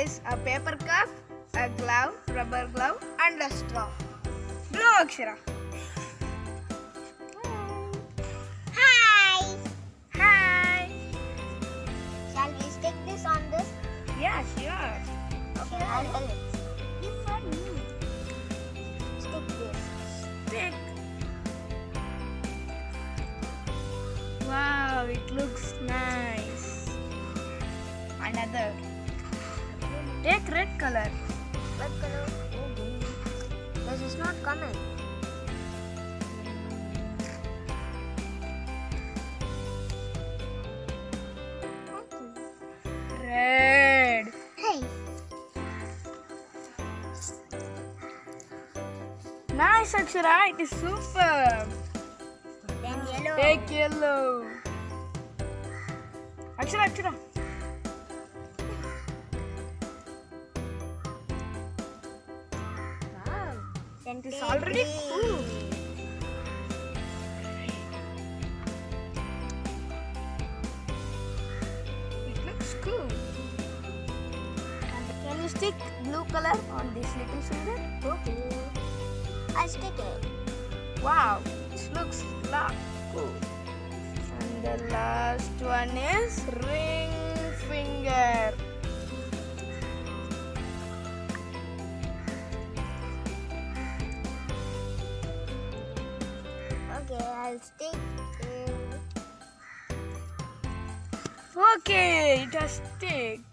all you need is a paper cup, a glove, rubber glove, and a straw. Blow, Akshara. Hi! Hi. Shall we stick this on this? Yeah, sure. Okay, I'll help. You for me. Stick this. Stick. Wow, it looks nice. Another. Take red color. Red color? Oh. This is not coming. Red. Hey! Nice, Akshara. It is super. Then yellow. Take yellow. Akshara, Akshara. It is already cool. It looks cool. Can you stick blue color on this little finger? Okay. I'll stick it. Wow, it looks la- cool. And the last one is ring I'll. Okay, it stick.